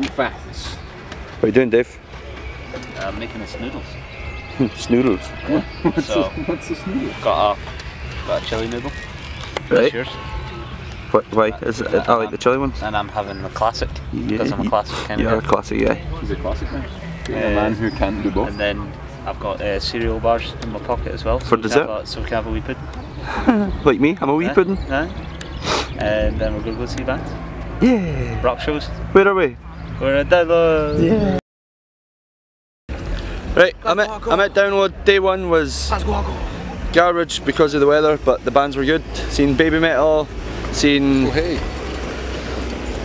Too fast. What are you doing, Dave? I'm making us noodles. Snoodles. What's, So- the, what's this noodle? Got a got a chili noodle. Right. Cheers. What, why? Is it, I like the chili ones. And I'm having the classic Yeah, I'm a classic kind You're a of guy. classic guy. He's a classic man. Uh, a man who can't do both. And then I've got uh, cereal bars in my pocket as well. So For we dessert? have a- so we can have a wee pudding. Like me, I'm a wee eh? pudding. Eh? And then we're going to go see bands. Yeah. Rock shows. Where are we? We're at Download. Yeah. Right, I'm at, I'm at download. Day one was garbage because of the weather, but the bands were good. Seen Baby Metal, seen Oh, hey.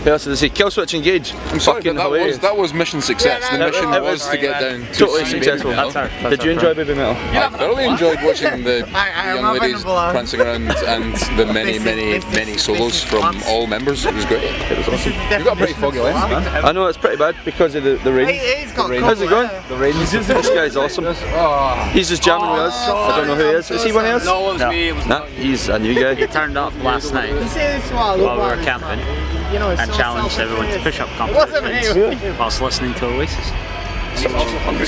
Who else did I see? Killswitch Engage. I'm sorry, Fucking but that hilarious. was that was mission success. Yeah, the no, mission it was, was to get down to totally successful. That's our. Did you enjoy Baby Metal? I thoroughly enjoyed watching the I- I young ladies prancing around and the many, is- many, is- many solos from fun. all members. It was great. It was awesome. You've got a pretty foggy lens, man. I know it's pretty bad because of the, the rain. He, he's got rain. How's it going? The rain. This guy's awesome. Oh. He's just jamming with us. I don't know who he is. Is he one of us? No, it was Oh, me. It Nah, he's a new guy. He turned up last night You see this is what I look while we were camping You know, and so challenged everyone to self-defeating. push-up It competitions whilst listening to Oasis.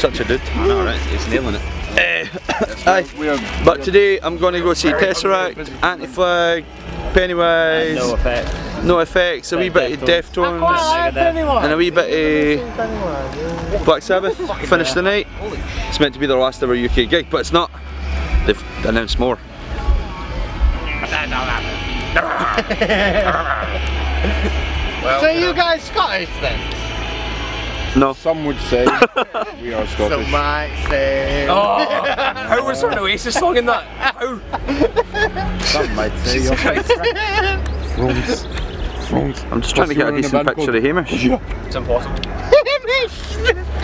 Such a dude. I know, right? He's nailing it. Eh, aye. But today I'm going to go see Tesseract, Anti-Flag, Pennywise, No effect. NOFX, a wee bit of Deftones, Megadeth. and a wee bit of Black Sabbath. Finish the night. It's meant to be their last ever UK gig, but it's not. They've announced more. So you guys Scottish then? No. Some would say we are Scottish. Some Scottish. might say. Oh, How was there an Oasis song in that? How? Some might say you're France. France. I'm just trying to get a decent picture of Hamish. It's impossible.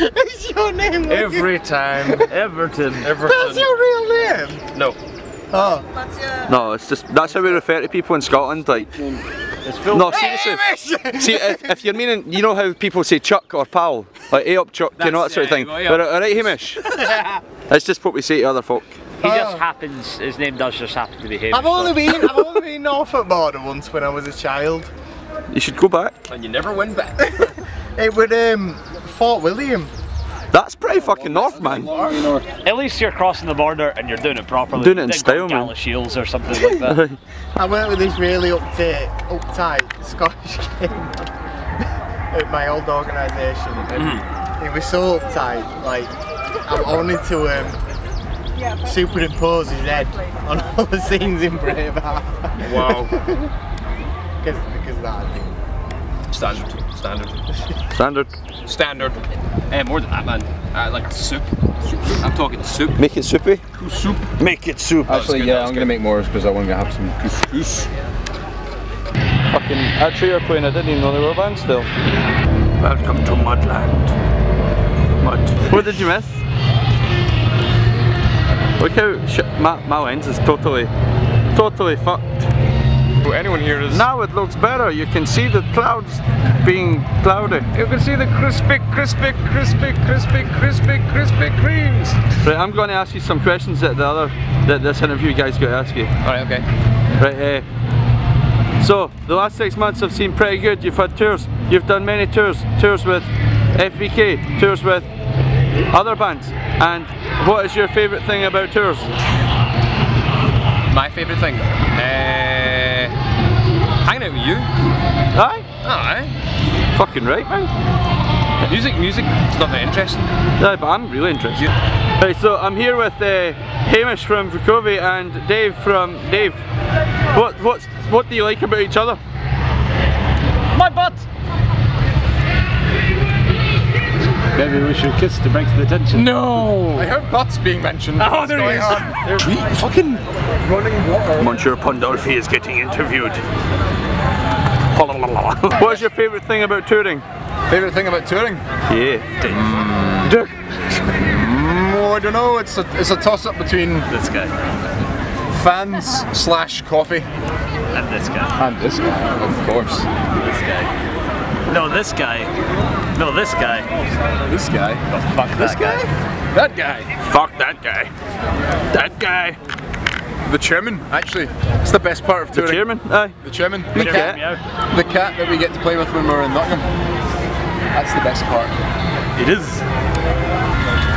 Is your name? Luke? Every time. Everton. Everton. That's Everton. your real name? No. Oh. No, it's just that's how we refer to people in Scotland. Like, no, seriously. See, if, if you're meaning, you know how people say Chuck or pal, like hey up Chuck, you know that sort of thing. go, yeah. All right, all right, Hamish. It's just what we say to other folk. He just happens, his name does just happen to be Hamish. I've only been I've only been Norfolk border once when I was a child. You should go back. And you never went back. It would um Fort William. That's pretty fucking north, man. At least you're crossing the border and you're doing it properly. Doing it in style, man. Galashiels or something like that. I went with this really uptight, uptight Scottish kid at my old organisation. and He was so uptight, like I wanted to um, superimpose his head on all the scenes in Braveheart. wow. because, because of that. I think. Standard. Standard. Standard. Standard. Eh, more than that, man. Uh, like a soup. I'm talking soup. Make it soupy. Soup. Make it soup. Actually, good, yeah, I'm gonna make more because I want to have some couscous. Fucking actually are playing. I didn't even know they were a band still. Welcome to Mudland. Mud. What did you miss? Look how shit, my, my lens is totally, totally fucked. Anyone here is. Now it looks better. You can see the clouds being cloudy. You can see the crispy, crispy, crispy, crispy, crispy, crispy creams. Right, I'm going to ask you some questions that the other, that this interview guy's got to ask you. Alright, okay. Right, uh, so the last six months have seemed pretty good. You've had tours. You've done many tours. Tours with FVK, tours with other bands. And what is your favourite thing about tours? My favourite thing. Uh, hanging out with you. Aye, Alright. fucking right, man. Music, music, it's not that interesting. Yeah, but I'm really interested. Right, so I'm here with uh, Hamish from Vukovi and Dave from Dave. What what's what do you like about each other? My butt! Maybe we should kiss to break the tension. No! I heard butts being mentioned. Oh, there he is! We fucking running water. Monsieur Pandolfi is getting interviewed. What's your favourite thing about touring? Favorite thing about touring? Yeah. Mm. Dick. Oh, I don't know. It's a it's a toss up between This guy. fans slash coffee And this guy. and this guy, of course. This guy. No, this guy. No, this guy. This guy. Fuck this guy. That guy. Fuck that guy. That guy. The chairman, actually. It's the best part of touring. The chairman? Aye. The chairman. Wee The cat. cat. The cat that we get to play with when we're in Nottingham. That's the best part. It is.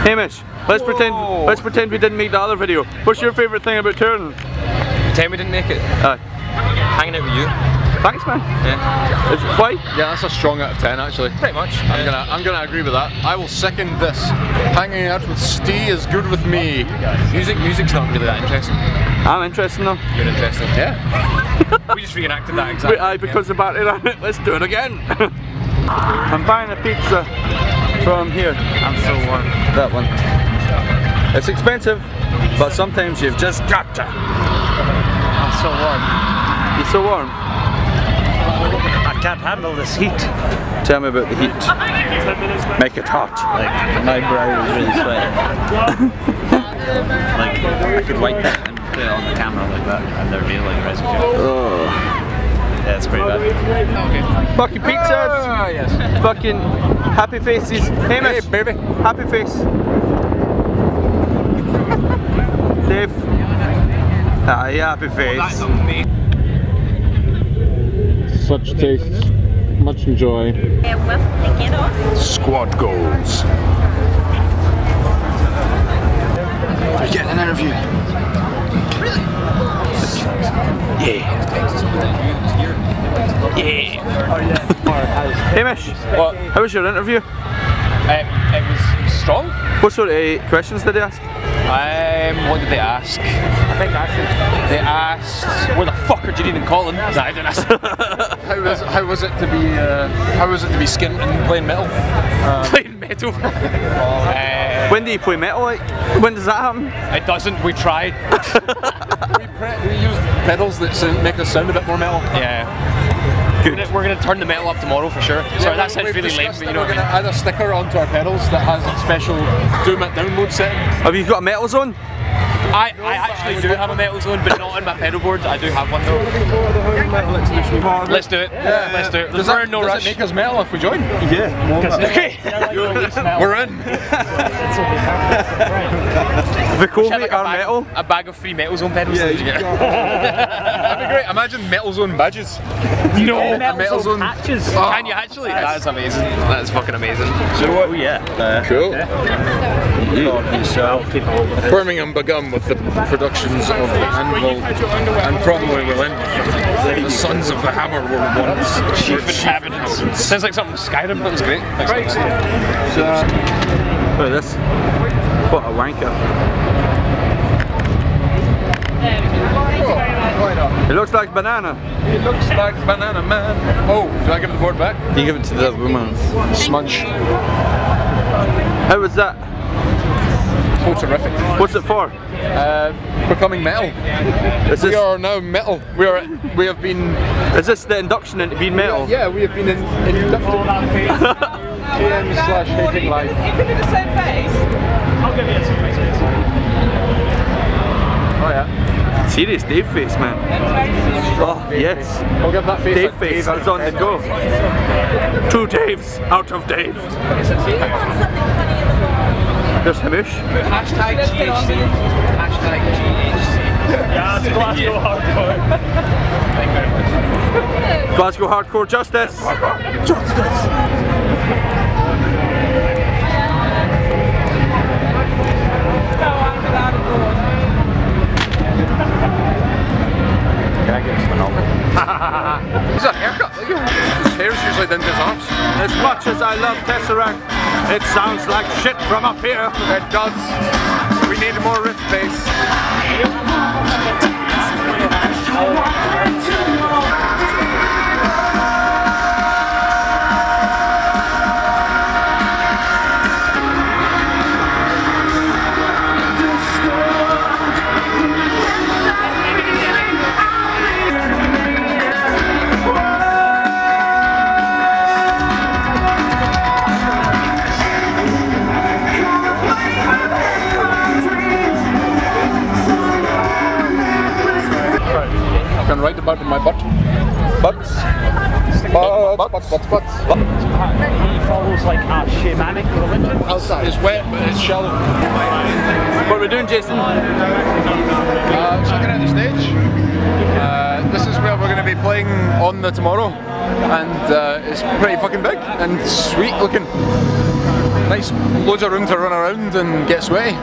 Hamish, let's pretend let's pretend we didn't make the other video. What's your favourite thing about touring? Pretend we didn't make it. Aye. Hanging out with you. Thanks man. Yeah. It's, why? Yeah, that's a strong out of 10 actually. Pretty much. I'm gonna I'm gonna agree with that. I will second this. Hanging out with Steve is good with me. Music, music's not really that interesting. I'm interested though. You're interesting. Yeah. we just reenacted that exactly. Aye, because the battery ran it. Let's do it again. I'm buying a pizza from here. I'm so warm. That one. It's expensive, but sometimes you've just got to. I'm so warm. You're so warm. I can't handle this heat. Tell me about the heat. Make it hot. Like my brow is really sweating. like I could wipe it and put it on the camera like that, and there'd be like residue. Oh. Yeah, it's pretty bad. Fucking pizzas. Ah, yes. Fucking happy faces. Hamish. Hey, baby. Happy face. Dave. Aye, happy face. Such taste, much enjoy. Squad goals. We're getting an interview. Really? Yeah. Yeah. Hamish. What? How was your interview? Uh, it was strong. What sort of questions did they ask? Um, what did they ask? I think actually they asked, "Where the fuck are Janine and Colin?" Nah, I didn't ask. How was how was it to be uh, how was it to be skint and playing metal? Playing metal. uh, When do you play metal? Like, when does that happen? it doesn't. We tried. we, pre- we used pedals that sound, make us sound a bit more metal. Yeah. We're gonna, we're gonna turn the metal up tomorrow for sure. Sorry, that sounds We've really lame, discussed but you that know we're gonna mean. add a sticker onto our pedals that has a special Doom It download setting. Have you got a metal zone? I, I actually do have a metal zone, but not on my pedal board. I do have one though. Let's do it. Yeah, Let's do it. Does We're that, no does rush. it make us metal if we join? Yeah. Okay. We're in. The Should have Kobe like a are bag, metal. a bag of free metal zone pedals. Yeah, you get. That'd be great. Imagine metal zone badges. no, A metal zone. Patches. Can you actually? That is amazing. That is fucking amazing. So Oh yeah. Cool. Well, people. Birmingham begun with the productions of the Anvil and probably will end. The sons of the hammer were once Chief were inhabitants. Sounds like something from Skyrim. That was great. Thanks. Look at this. What a wanker. It looks like banana. It looks like banana man. Oh, do I give the board back? You give it to the woman. Smudge. How was that? Terrific. What's it for? Uh, becoming metal. Is We this, are now metal. We are. We have been. is this the induction into being metal? Yeah, we have been in, inducted. GM slash hating life. Oh yeah. Serious Dave face, man. Oh, yes. I'll give that face. Dave a face Dave is on the go. Two Daves out of Dave. There's Hamish. Hashtag GHC. Hashtag GHC. Yeah, it's Glasgow hardcore. Glasgow Hardcore Justice. Justice. He's a haircut. Look at him. His hair's usually down to his arms. As much as I love Tesseract, it sounds like shit from up here. It does. We need more riff bass. Butts. Butts. Butts. Butts. He follows like a shamanic religion. Outside. It's wet, but it's shallow. What are we doing, Jason? Uh, checking out the stage. Uh, this is where we're going to be playing on the tomorrow, and uh, it's pretty fucking big and sweet looking. Nice, loads of room to run around and get sweaty.